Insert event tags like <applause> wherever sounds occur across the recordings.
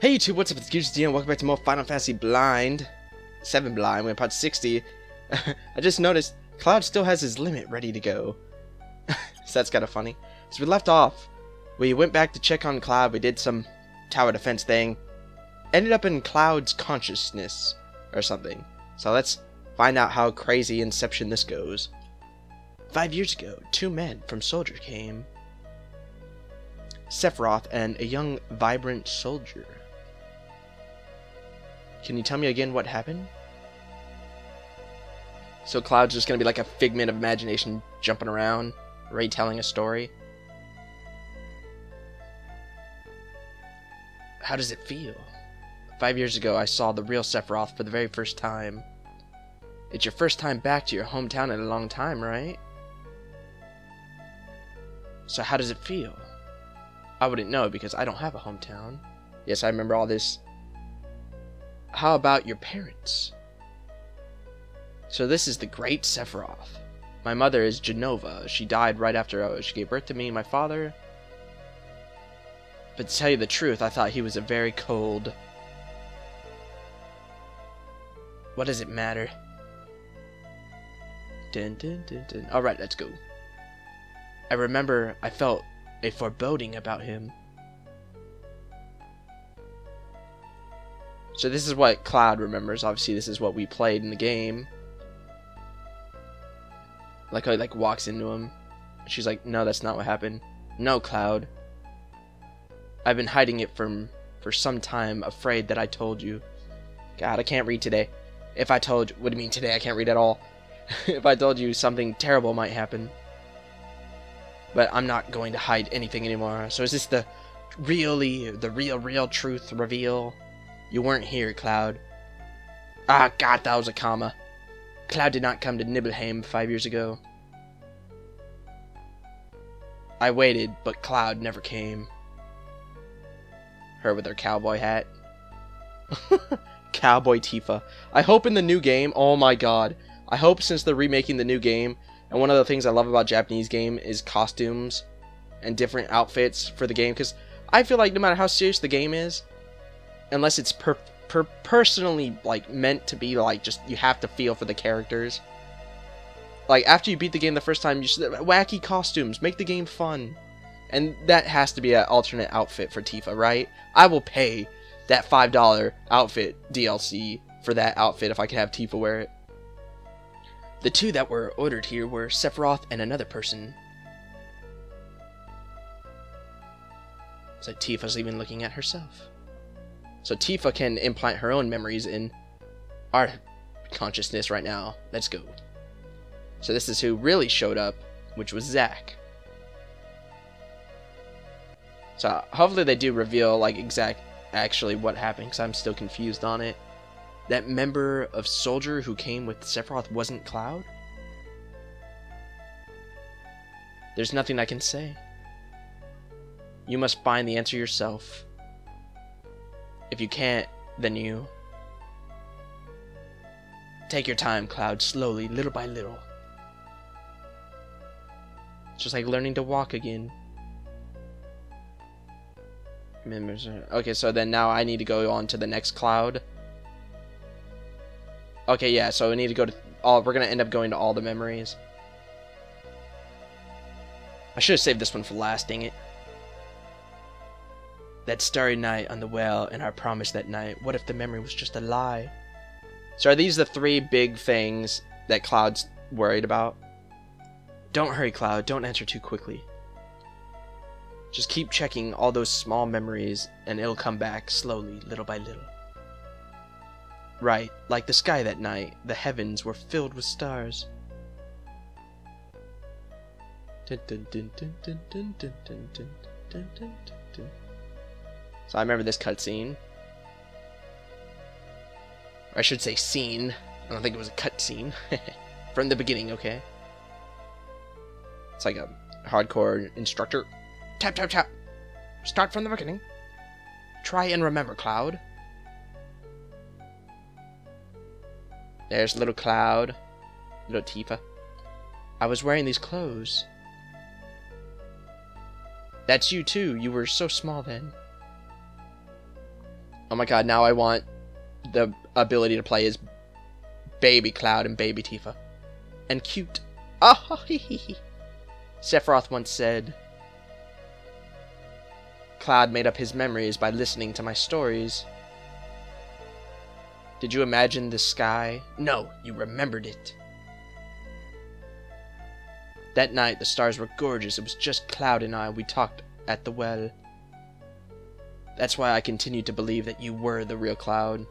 Hey YouTube, what's up? It's Gucci and welcome back to more Final Fantasy Blind. 7 Blind, we're part 60. <laughs> I just noticed Cloud still has his limit ready to go. <laughs> so that's kind of funny. So we left off. We went back to check on Cloud, we did some tower defense thing. Ended up in Cloud's consciousness or something. So let's find out how crazy Inception this goes. Five years ago, two men from Soldier came. Sephiroth and a young, vibrant soldier. Can you tell me again what happened? So Cloud's just gonna be like a figment of imagination jumping around, retelling a story. How does it feel? Five years ago, I saw the real Sephiroth for the very first time. It's your first time back to your hometown in a long time, right? So how does it feel? I wouldn't know because I don't have a hometown. Yes, I remember all this. How about your parents? So this is the great Sephiroth. My mother is Jenova. She died right after uh, she gave birth to me my father. But to tell you the truth, I thought he was a very cold. What does it matter? Dun, dun, dun. All right, let's go. I remember I felt a foreboding about him. So this is what Cloud remembers. Obviously, this is what we played in the game. Like how he like walks into him. She's like, "No, that's not what happened." No, Cloud. I've been hiding it from for some time, afraid that I told you. God, I can't read today. If I told you, what do you mean today? I can't read at all. <laughs> if I told you something terrible might happen. But I'm not going to hide anything anymore. So is this the really, the real, real truth reveal? You weren't here, Cloud. Ah, God, that was a comma. Cloud did not come to Nibelheim five years ago. I waited, but Cloud never came. Her with her cowboy hat. <laughs> cowboy Tifa. I hope in the new game, oh my god. I hope since they're remaking the new game, and one of the things I love about Japanese game is costumes and different outfits for the game, because I feel like no matter how serious the game is, unless it's per, per personally like meant to be like just you have to feel for the characters. Like after you beat the game the first time, you should wacky costumes, make the game fun, and that has to be an alternate outfit for Tifa, right? I will pay that five dollar outfit DLC for that outfit if I can have Tifa wear it. The two that were ordered here were Sephiroth and another person. So Tifa's even looking at herself. So Tifa can implant her own memories in our consciousness right now. Let's go. So this is who really showed up, which was Zack. So hopefully they do reveal like exact actually what happened because I'm still confused on it. That member of Soldier who came with Sephiroth wasn't Cloud? There's nothing I can say. You must find the answer yourself. If you can't, then you. Take your time, Cloud, slowly, little by little. It's just like learning to walk again. Memories. Okay, so then now I need to go on to the next cloud. Okay, yeah, so we need to go to all. We're gonna end up going to all the memories. I should have saved this one for last, dang it. That starry night on the well and our promise that night. What if the memory was just a lie? So are these the three big things that Cloud's worried about? Don't hurry, Cloud. Don't answer too quickly. Just keep checking all those small memories and it'll come back slowly, little by little. Right, like the sky that night, the heavens were filled with stars. Dun, dun, dun, so I remember this cutscene. I should say scene. I don't think it was a cutscene. <laughs> From the beginning, okay? It's like a hardcore instructor. Tap, tap, tap. Start from the beginning. Try and remember, Cloud. There's little Cloud. Little Tifa. I was wearing these clothes. That's you too. You were so small then. Oh my god, now I want the ability to play as Baby Cloud and Baby Tifa. And cute. Ah, Sephiroth once said, Cloud made up his memories by listening to my stories. Did you imagine the sky? No, you remembered it. That night, the stars were gorgeous. It was just Cloud and I. We talked at the well. That's why I continued to believe that you were the real Cloud.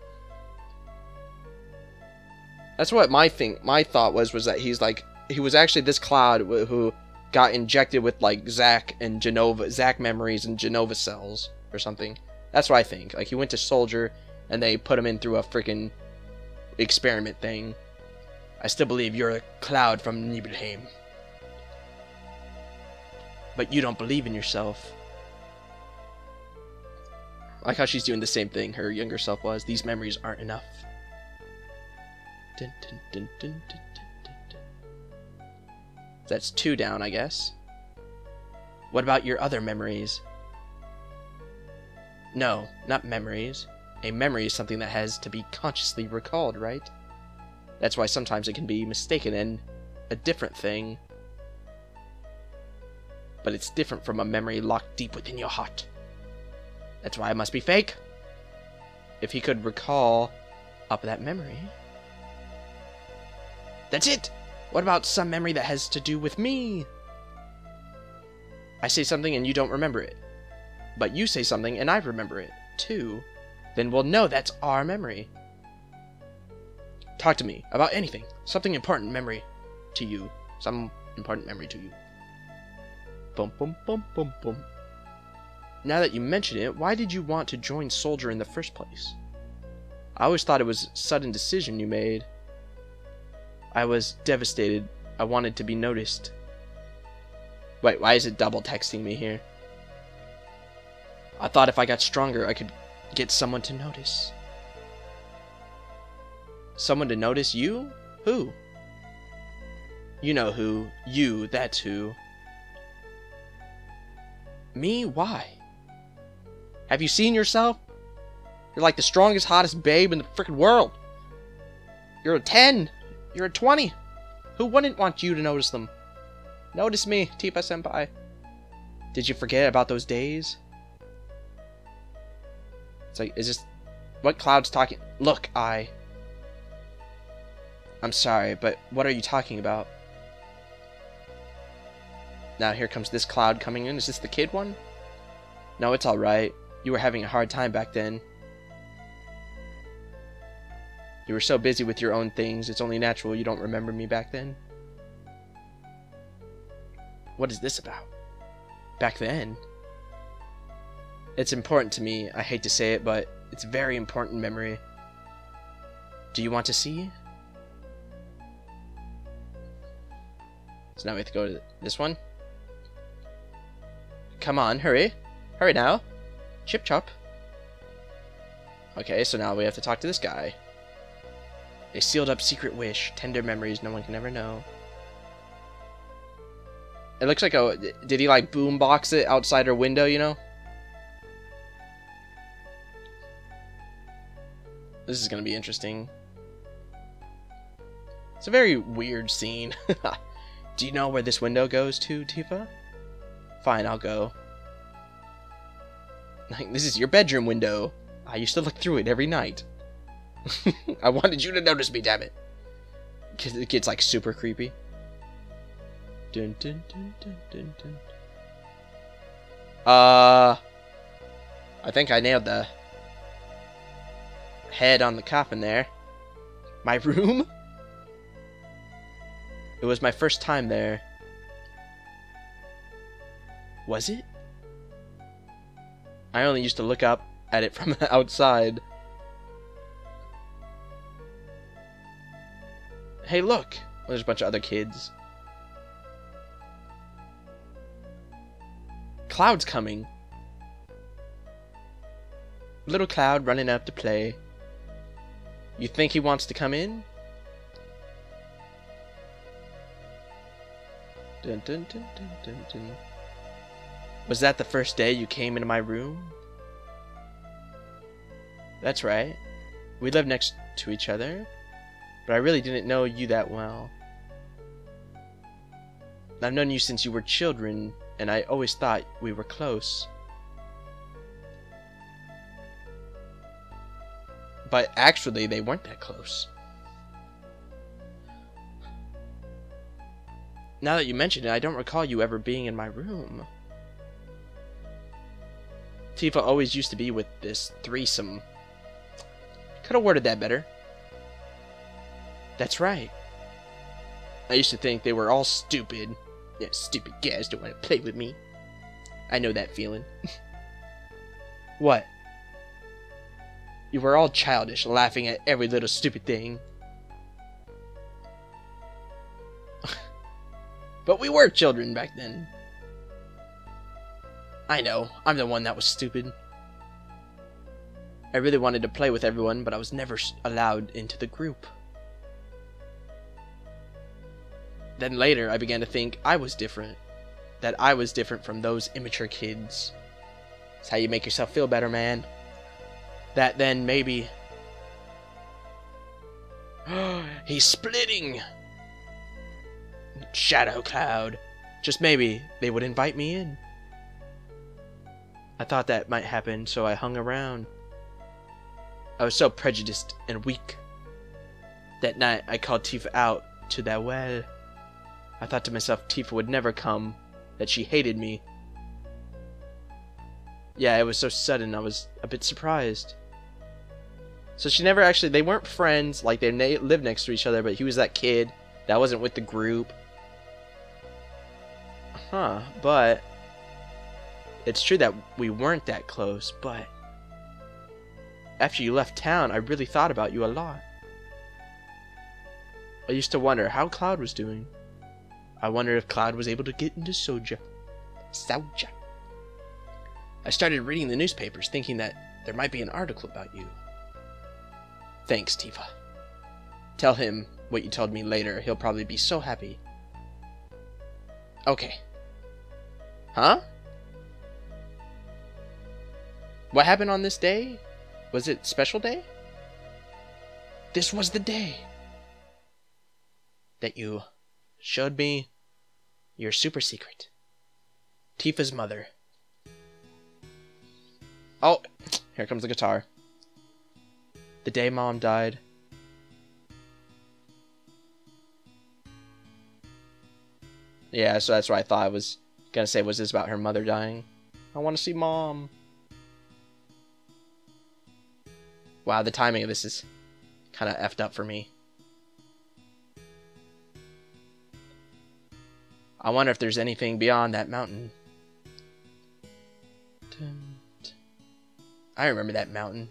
That's what my thing, my thought was, was that he's like, he was actually this Cloud who got injected with like Zack and Jenova, Zack memories and Jenova cells or something. That's what I think. Like he went to Soldier and they put him in through a freaking experiment thing. I still believe you're a Cloud from Nibelheim. But you don't believe in yourself. Like how she's doing the same thing her younger self was. These memories aren't enough. Dun, dun, dun, That's two down, I guess. What about your other memories? No, not memories. A memory is something that has to be consciously recalled, right? That's why sometimes it can be mistaken and a different thing. But it's different from a memory locked deep within your heart. That's why it must be fake. If he could recall up that memory. That's it! What about some memory that has to do with me? I say something and you don't remember it. But you say something and I remember it, too. Then we'll know that's our memory. Talk to me about anything. Something important memory to you. Some important memory to you. Boom, boom, boom, boom, boom. Now that you mention it, why did you want to join Soldier in the first place? I always thought it was a sudden decision you made. I was devastated. I wanted to be noticed. Wait, why is it double texting me here? I thought if I got stronger, I could get someone to notice. Someone to notice you? Who? You know who. You, that's who. Me? Why? Have you seen yourself? You're like the strongest, hottest babe in the freaking world. You're a 10. You're a 20. Who wouldn't want you to notice them? Notice me, Tifa Senpai. Did you forget about those days? It's like, is this... What Cloud's talking... Look, I... I'm sorry, but what are you talking about? Now here comes this Cloud coming in. Is this the kid one? No, it's alright. You were having a hard time back then. You were so busy with your own things, it's only natural you don't remember me back then. What is this about? Back then? It's important to me, I hate to say it, but it's a very important memory. Do you want to see? So now we have to go to this one. Come on, hurry. Hurry now. Chip chop. Okay, so now we have to talk to this guy. A sealed up secret wish, tender memories no one can ever know. It looks like a. Did he like boombox it outside her window? You know. This is gonna be interesting. It's a very weird scene. <laughs> Do you know where this window goes to, Tifa? Fine, I'll go. This is your bedroom window. I used to look through it every night. <laughs> I wanted you to notice me, damn it. Cause It gets like super creepy. Dun, dun, dun, dun, dun, dun. Uh, I think I nailed the head on the coffin there. My room? It was my first time there. Was it? I only used to look up at it from the <laughs> outside. Hey, look! Well, there's a bunch of other kids. Cloud's coming. Little Cloud running up to play. You think he wants to come in? Dun, dun, dun, dun, dun, dun. Was that the first day you came into my room? That's right. We lived next to each other, but I really didn't know you that well. I've known you since you were children, and I always thought we were close. But actually, they weren't that close. Now that you mention it, I don't recall you ever being in my room. Tifa always used to be with this threesome. Could have worded that better. That's right. I used to think they were all stupid. Yeah, stupid guys don't want to play with me. I know that feeling. <laughs> what? You were all childish, laughing at every little stupid thing. <laughs> but we were children back then. I know, I'm the one that was stupid. I really wanted to play with everyone, but I was never allowed into the group. Then later, I began to think I was different. That I was different from those immature kids. It's how you make yourself feel better, man. That then maybe. <gasps> He's splitting! Shadow Cloud. Just maybe they would invite me in. I thought that might happen, so I hung around. I was so prejudiced and weak. That night, I called Tifa out to that well. I thought to myself Tifa would never come, that she hated me. Yeah, it was so sudden, I was a bit surprised. So she never actually, they weren't friends, like they lived next to each other, but he was that kid that wasn't with the group. Huh, but it's true that we weren't that close, but after you left town, I really thought about you a lot. I used to wonder how Cloud was doing. I wondered if Cloud was able to get into Soja. Soja. I started reading the newspapers thinking that there might be an article about you. Thanks, Tifa. Tell him what you told me later. He'll probably be so happy. Okay. Huh? What happened on this day? Was it special day? This was the day that you showed me your super secret. Tifa's mother. Oh, here comes the guitar. The day mom died. Yeah, so that's what I thought I was gonna say. Was this about her mother dying? I want to see mom. Wow, the timing of this is kind of effed up for me. I wonder if there's anything beyond that mountain. I remember that mountain.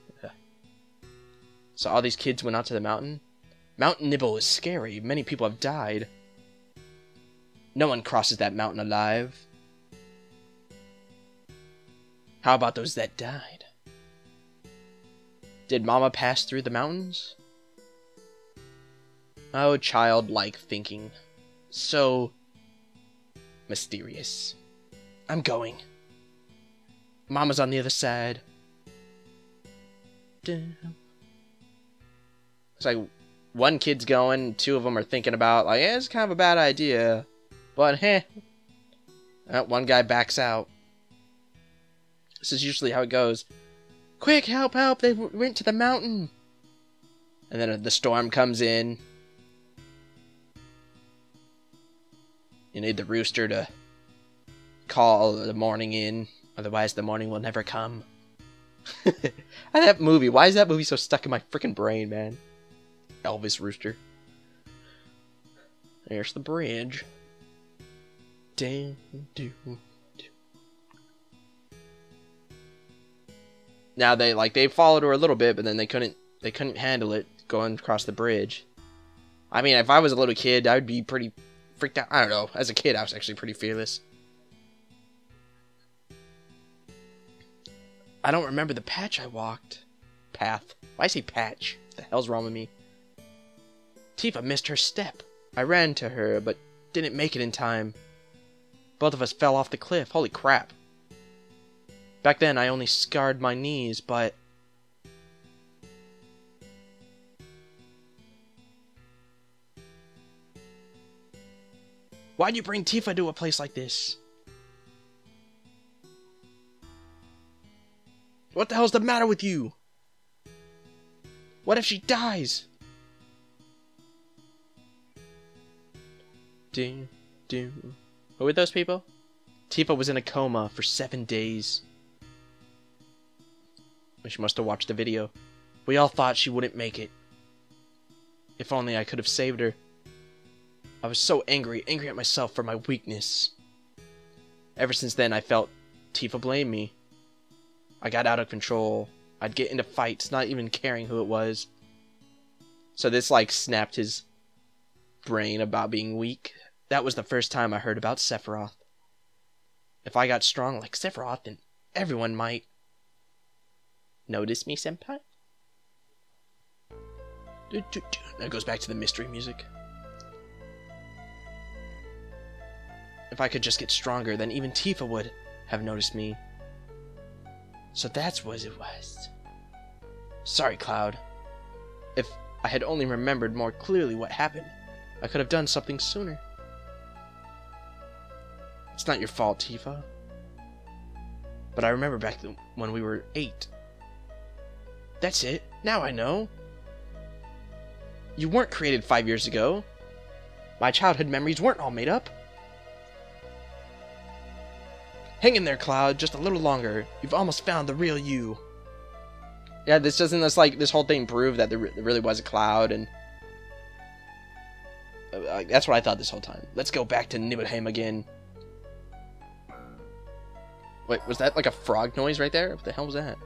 So all these kids went out to the mountain. Mount Nibel is scary. Many people have died. No one crosses that mountain alive. How about those that died? Did Mama pass through the mountains? Oh, childlike thinking. So mysterious. I'm going. Mama's on the other side. It's like one kid's going, two of them are thinking about, like, yeah, it's kind of a bad idea. But, heh. Uh, one guy backs out. This is usually how it goes. Quick, help, help, they went to the mountain. And then the storm comes in. You need the rooster to call the morning in, otherwise the morning will never come. <laughs> that movie, why is that movie so stuck in my freaking brain, man? Elvis Rooster. There's the bridge. do, do. Now they like they followed her a little bit, but then they couldn't they couldn't handle it going across the bridge. I mean, if I was a little kid, I would be pretty freaked out. I don't know. As a kid, I was actually pretty fearless. I don't remember the patch I walked. Path. Why say patch? What the hell's wrong with me? Tifa missed her step. I ran to her, but didn't make it in time. Both of us fell off the cliff. Holy crap. Back then, I only scarred my knees, but... Why'd you bring Tifa to a place like this? What the hell's the matter with you? What if she dies? Do, do. Who were those people? Tifa was in a coma for seven days. She must have watched the video. We all thought she wouldn't make it. If only I could have saved her. I was so angry, angry at myself for my weakness. Ever since then, I felt Tifa blamed me. I got out of control. I'd get into fights, not even caring who it was. So this, like, snapped his brain about being weak. That was the first time I heard about Sephiroth. If I got strong like Sephiroth, then everyone might. Notice me, senpai? That goes back to the mystery music. If I could just get stronger, then even Tifa would have noticed me. So that's what it was. Sorry, Cloud. If I had only remembered more clearly what happened, I could have done something sooner. It's not your fault, Tifa. But I remember back when we were eight. That's it. Now I know. You weren't created five years ago. My childhood memories weren't all made up. Hang in there, Cloud, just a little longer. You've almost found the real you. Yeah, this doesn't this like this whole thing prove that there really was a Cloud and uh, that's what I thought this whole time. Let's go back to Nibelheim again. Wait, was that like a frog noise right there? What the hell was that?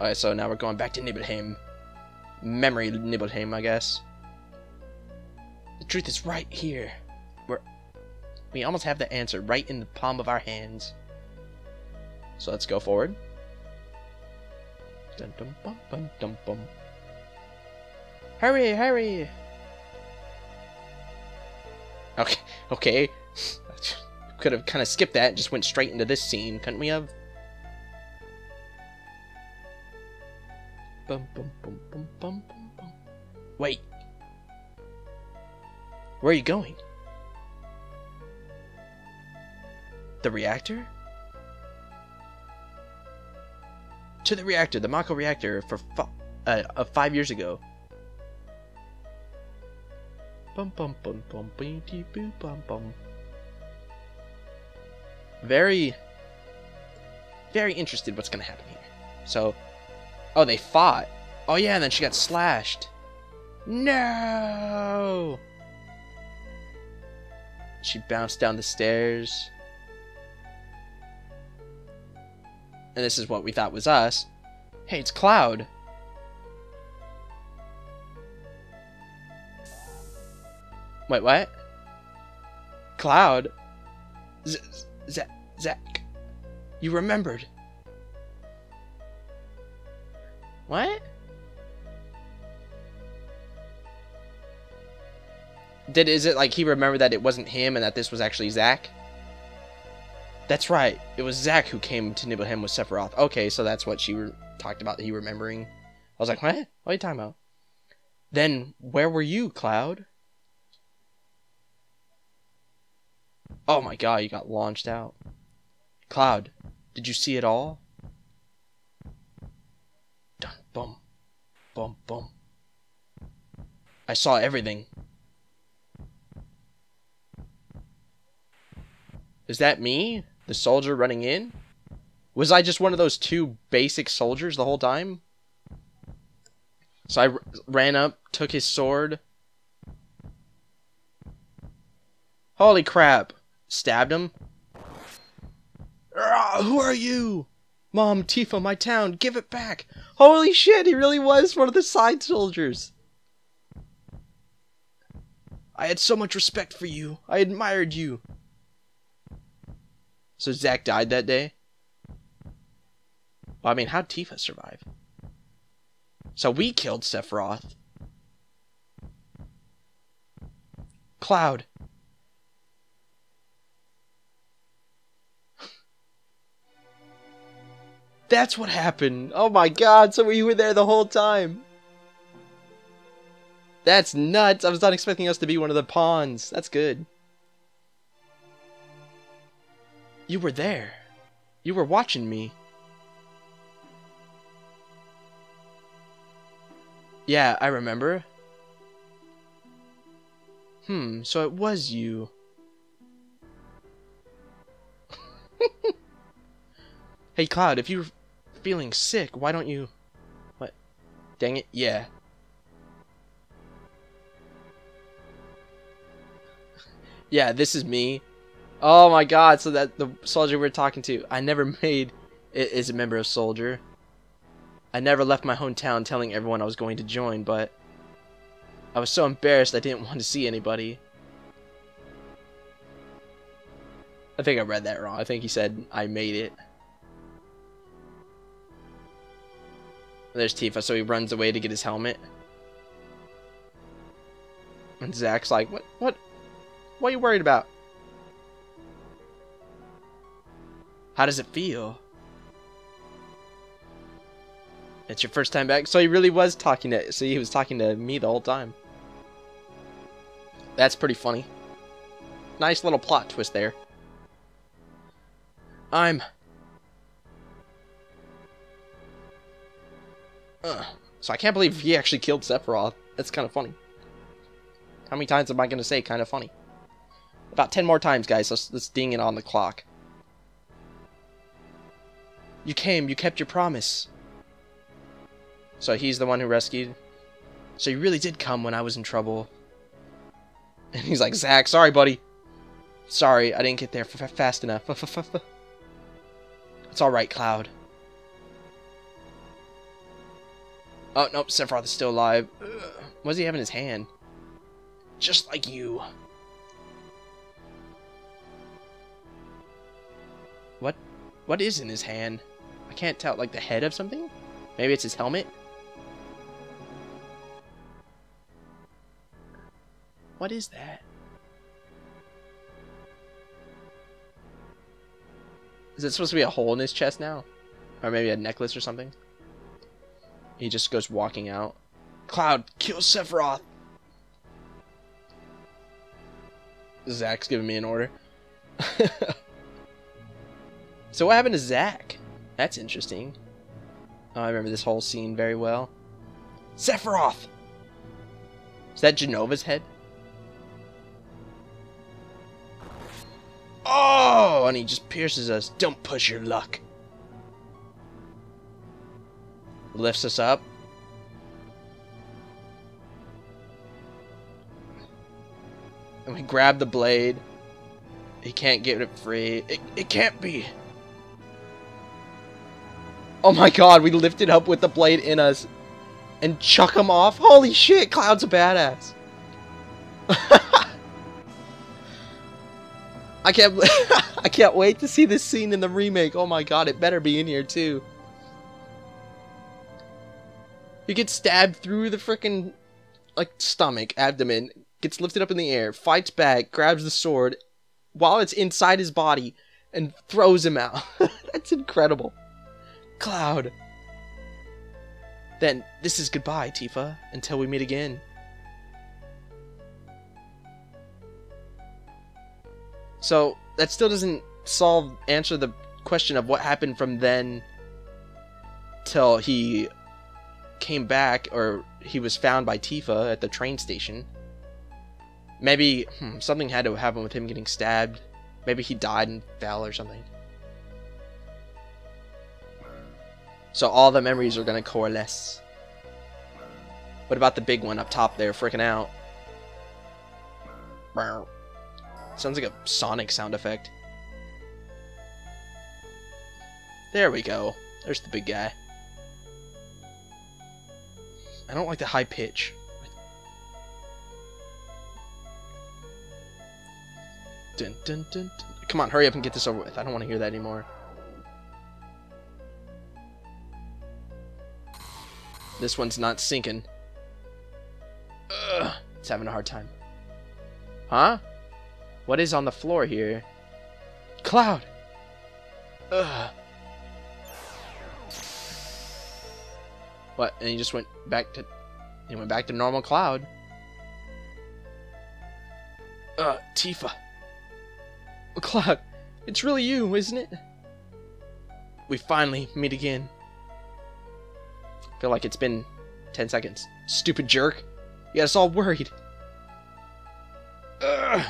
Alright, so now we're going back to Nibelheim. Memory Nibelheim, I guess. The truth is right here. We're, we almost have the answer right in the palm of our hands. So let's go forward. Dun, dun, bum, bum, dum, bum. Hurry, hurry! Okay, okay. <laughs> Could have kind of skipped that and just went straight into this scene, couldn't we have? Bum, bum, bum, bum, bum, bum, bum. Wait. Where are you going? The reactor? To the reactor, the Mako reactor for uh, of five years ago. Bum bum bum bum bum bum very, very interested what's going to happen here. So, oh, they fought. Oh, yeah, and then she got slashed. No! She bounced down the stairs. And this is what we thought was us. Hey, it's Cloud. Wait, what? Cloud? Z Zack, Zack, you remembered. What? Did is it like he remembered that it wasn't him and that this was actually Zack? That's right. It was Zack who came to Nibelheim with Sephiroth. Okay, so that's what she talked about. He remembering. I was like, what? What are you talking about? Then where were you, Cloud? Oh my god, you got launched out. Cloud, did you see it all? Boom, boom, boom. I saw everything. Is that me? The soldier running in? Was I just one of those two basic soldiers the whole time? So I ran up, took his sword. Holy crap stabbed him. Who are you? Mom, Tifa, my town, give it back. Holy shit, he really was one of the side soldiers. I had so much respect for you. I admired you. So Zack died that day? Well, I mean, how'd Tifa survive? So we killed Sephiroth. Cloud, That's what happened. Oh my god, so you were there the whole time. That's nuts. I was not expecting us to be one of the pawns. That's good. You were there. You were watching me. Yeah, I remember. Hmm, so it was you. <laughs> hey, Cloud, if you're feeling sick, why don't you... What? Dang it, yeah. <laughs> yeah, this is me. Oh my god, so that the soldier we're talking to, I never <laughs> made it is a member of Soldier. I never left my hometown telling everyone I was going to join, but I was so embarrassed I didn't <laughs> want to see anybody. I think I read that wrong. I think he said I made it. There's Tifa, so he runs away to get his helmet. And Zack's like, what, what, what are you worried about? How does it feel? It's your first time back. So he really was talking to, so he was talking to me the whole time. That's pretty funny. Nice little plot twist there. I'm... Uh, so I can't believe he actually killed Sephiroth. That's kind of funny. How many times am I going to say kind of funny? About 10 more times, guys. Let's, let's ding it on the clock. You came. You kept your promise. So he's the one who rescued. So you really did come when I was in trouble. <laughs> And he's like, Zack, sorry, buddy. Sorry, I didn't get there fast enough. <laughs> it's alright, Cloud. Oh, nope, Sephiroth is still alive. What does he have in his hand? Just like you. What? What is in his hand? I can't tell. Like the head of something? Maybe it's his helmet? What is that? Is it supposed to be a hole in his chest now? Or maybe a necklace or something? He just goes walking out. Cloud, kill Sephiroth! Zack's giving me an order. <laughs> so what happened to Zack? That's interesting. Oh, I remember this whole scene very well. Sephiroth! Is that Jenova's head? Oh, and he just pierces us. Don't push your luck. Lifts us up. And we grab the blade. He can't get it free. It, it can't be. Oh my god, we lifted up with the blade in us. And chuck him off. Holy shit, Cloud's a badass. <laughs> I can't <laughs> I can't wait to see this scene in the remake. Oh my god, it better be in here too. He gets stabbed through the freaking like stomach, abdomen, gets lifted up in the air, fights back, grabs the sword while it's inside his body and throws him out. <laughs> That's incredible. Cloud. Then this is goodbye, Tifa, until we meet again. So that still doesn't solve answer the question of what happened from then till he came back or he was found by Tifa at the train station. Maybe hmm, something had to happen with him getting stabbed. Maybe he died and fell or something. So all the memories are gonna coalesce. What about the big one up top there freaking out? Sounds like a Sonic sound effect. There we go. There's the big guy. I don't like the high pitch. Dun, dun, dun, Come on, hurry up and get this over with. I don't want to hear that anymore. This one's not sinking. Ugh, it's having a hard time. Huh? What is on the floor here? Cloud! Ugh. What? And he just went back to... He went back to normal Cloud. Uh, Tifa. Cloud, it's really you, isn't it? We finally meet again. feel like it's been 10 seconds. Stupid jerk. You got us all worried. Ugh.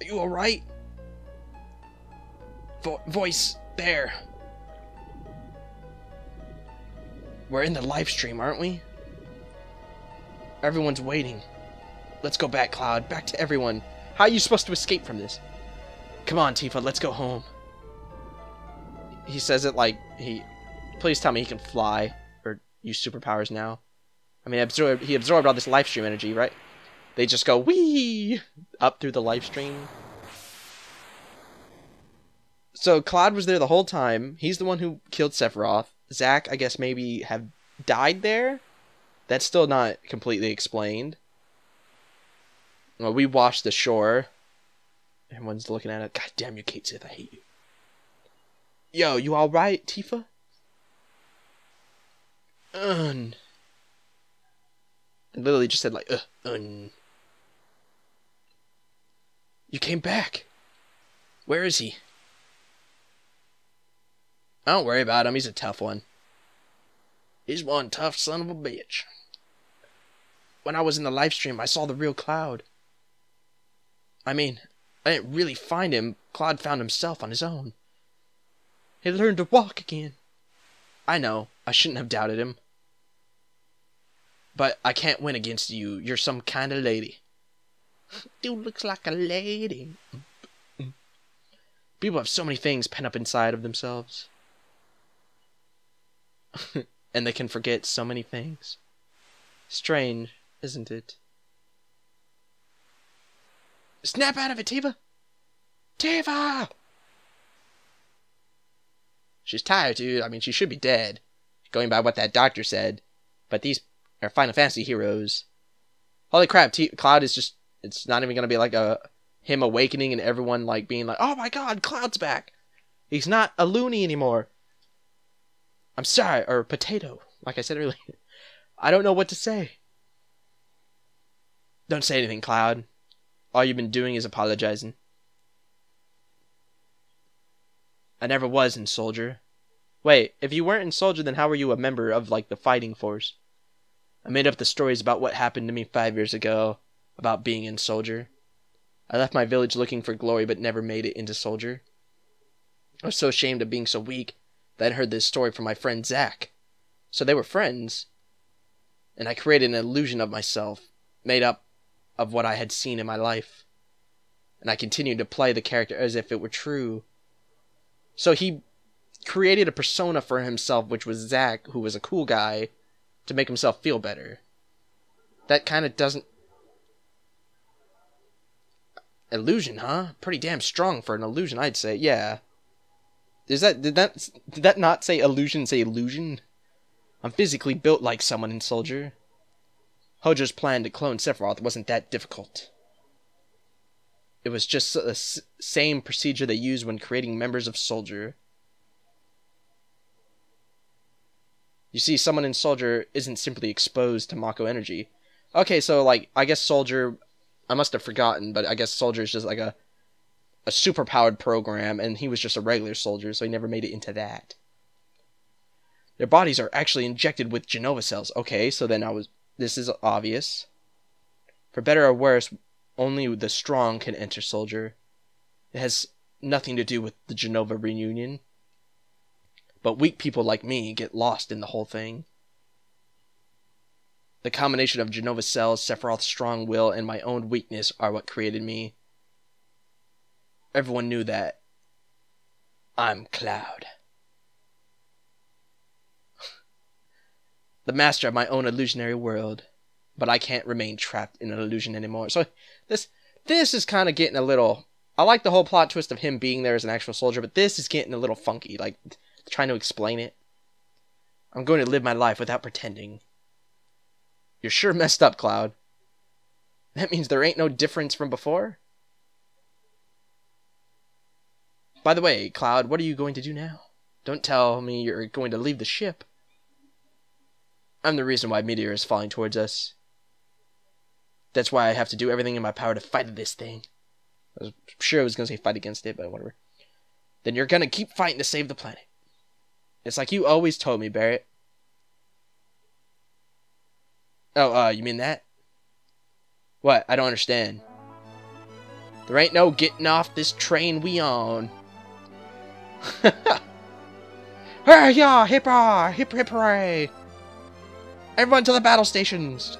Are you alright? Vo voice, there. We're in the Lifestream, aren't we? Everyone's waiting. Let's go back, Cloud. Back to everyone. How are you supposed to escape from this? Come on, Tifa, let's go home. He says it like he... Please tell me he can fly or use superpowers now. I mean, absorb, he absorbed all this Lifestream energy, right? They just go wee up through the Lifestream. So Cloud was there the whole time. He's the one who killed Sephiroth. Zack, I guess, maybe have died there. That's still not completely explained. Well, we washed the shore. Everyone's looking at it. God damn you, Cait Sith. I hate you. Yo, you alright, Tifa? Un. Literally just said like, uh, un. You came back. Where is he? Don't worry about him. He's a tough one. He's one tough son of a bitch. When I was in the Lifestream, I saw the real Cloud. I mean, I didn't really find him. Cloud found himself on his own. He learned to walk again. I know, I shouldn't have doubted him. But I can't win against you. You're some kind of lady. <laughs> Dude looks like a lady. <laughs> People have so many things pent up inside of themselves. <laughs> and they can forget so many things. Strange, isn't it? Snap out of it, Tifa! Tifa! She's tired, dude. I mean, she should be dead, going by what that doctor said. But these are Final Fantasy heroes. Holy crap, T- Cloud is just. It's not even going to be like a him awakening and everyone like being like, oh my god, Cloud's back. He's not a loony anymore. I'm sorry, or potato, like I said earlier. <laughs> I don't know what to say. Don't say anything, Cloud. All you've been doing is apologizing. I never was in Soldier. Wait, if you weren't in Soldier, then how were you a member of, like, the fighting force? I made up the stories about what happened to me five years ago, about being in Soldier. I left my village looking for glory, but never made it into Soldier. I was so ashamed of being so weak that heard this story from my friend Zack. So they were friends. And I created an illusion of myself, made up of what I had seen in my life. And I continued to play the character as if it were true. So he created a persona for himself, which was Zack, who was a cool guy, to make himself feel better. That kind of doesn't. Illusion, huh? Pretty damn strong for an illusion, I'd say. Yeah. Is that did that did that not say illusion? Say illusion? I'm physically built like someone in Soldier. Hojo's plan to clone Sephiroth wasn't that difficult. It was just the same procedure they used when creating members of Soldier. You see, someone in Soldier isn't simply exposed to Mako energy. Okay, so like I guess Soldier, I must have forgotten, but I guess Soldier is just like a a superpowered program, and he was just a regular soldier, so he never made it into that. Their bodies are actually injected with Jenova cells. Okay, so then I was this is obvious. For better or worse, only the strong can enter Soldier. It has nothing to do with the Jenova reunion. But weak people like me get lost in the whole thing. The combination of Jenova cells, Sephiroth's strong will, and my own weakness are what created me. Everyone knew that. I'm Cloud. the master of my own illusionary world. But I can't remain trapped in an illusion anymore. So this this is kind of getting a little. I like the whole plot twist of him being there as an actual soldier, but this is getting a little funky. Like trying to explain it. I'm going to live my life without pretending. You're sure messed up, Cloud. That means there ain't no difference from before? By the way, Cloud, what are you going to do now? Don't tell me you're going to leave the ship. I'm the reason why meteor is falling towards us. That's why I have to do everything in my power to fight this thing. I was sure I was going to say fight against it, but whatever. Then you're going to keep fighting to save the planet. It's like you always told me, Barret. Oh, uh, you mean that? What? I don't understand. There ain't no getting off this train we on. <laughs> yeah, hip hip hip hooray! Everyone to the battle stations!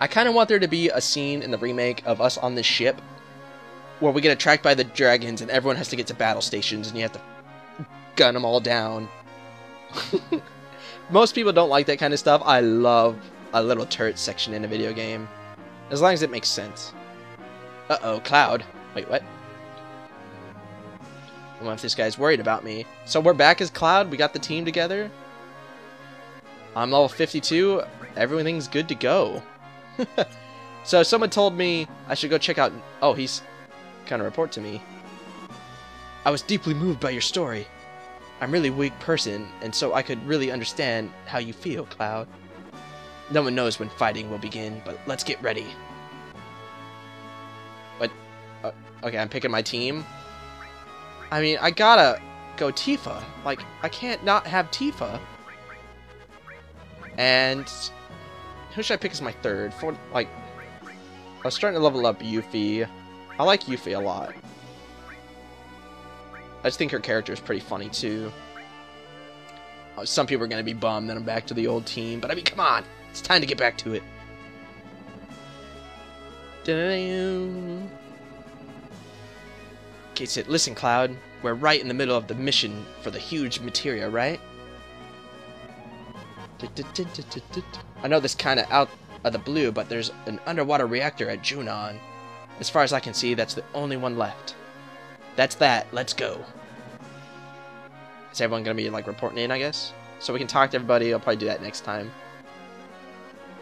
I kind of want there to be a scene in the remake of us on this ship where we get attacked by the dragons and everyone has to get to battle stations and you have to gun them all down. <laughs> Most people don't like that kind of stuff. I love a little turret section in a video game. As long as it makes sense. Uh-oh, Cloud. Wait, what? Wonder if this guy's worried about me. So we're back as Cloud. We got the team together. I'm level 52. Everything's good to go. <laughs> so someone told me I should go check out... Oh, he's kind of report to me. I was deeply moved by your story. I'm really weak person, and so I could really understand how you feel, Cloud. No one knows when fighting will begin, but let's get ready. What? Uh, okay, I'm picking my team. I mean, I gotta go Tifa. Like, I can't not have Tifa. And who should I pick as my third? For like, I was starting to level up Yuffie. I like Yuffie a lot. I just think her character is pretty funny too. Oh, some people are gonna be bummed that I'm back to the old team, but I mean, come on, it's time to get back to it. Okay, so listen, Cloud. We're right in the middle of the mission for the huge materia, right? I know this kind of out of the blue, but there's an underwater reactor at Junon. As far as I can see, that's the only one left. That's that. Let's go. Is everyone going to be, like, reporting in, I guess? So we can talk to everybody. I'll probably do that next time.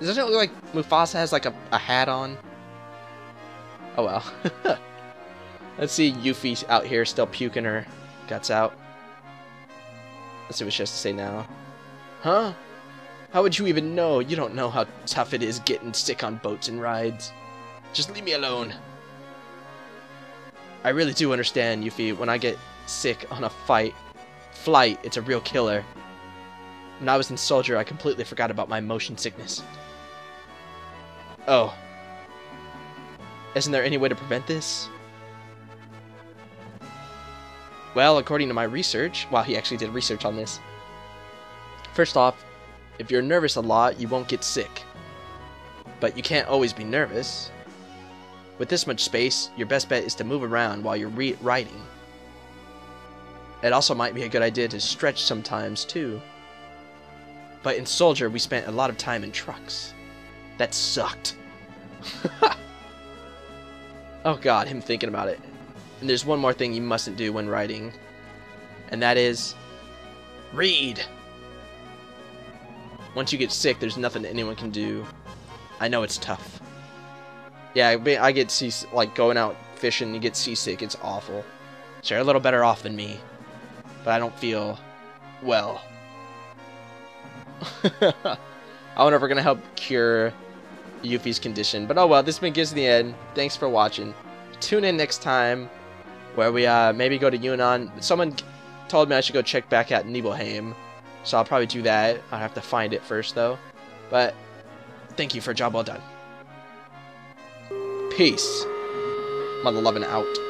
Doesn't it look like Mufasa has, like, a, a hat on? Oh, well. <laughs> Let's see Yuffie out here still puking her guts out. Let's see what she has to say now. Huh? How would you even know? You don't know how tough it is getting sick on boats and rides. Just leave me alone. I really do understand, Yuffie. When I get sick on a fight, flight, it's a real killer. When I was in Soldier, I completely forgot about my motion sickness. Oh. Isn't there any way to prevent this? Well, according to my research, well, he actually did research on this. First off, if you're nervous a lot, you won't get sick. But you can't always be nervous. With this much space, your best bet is to move around while you're writing. It also might be a good idea to stretch sometimes, too. But in Soldier, we spent a lot of time in trucks. That sucked. <laughs> oh god, him thinking about it. And there's one more thing you mustn't do when writing. And that is... Read! Once you get sick, there's nothing anyone can do. I know it's tough. Yeah, I get seasick, like going out fishing, you get seasick. It's awful. So you're a little better off than me, but I don't feel well. <laughs> I wonder if we're gonna help cure Yuffie's condition. But oh well, this has been GearsofDN. Thanks for watching. Tune in next time where we uh, maybe go to Junon. Someone told me I should go check back at Nibelheim, so I'll probably do that. I'll have to find it first though. But thank you for a job well done. Peace. Mother loving out.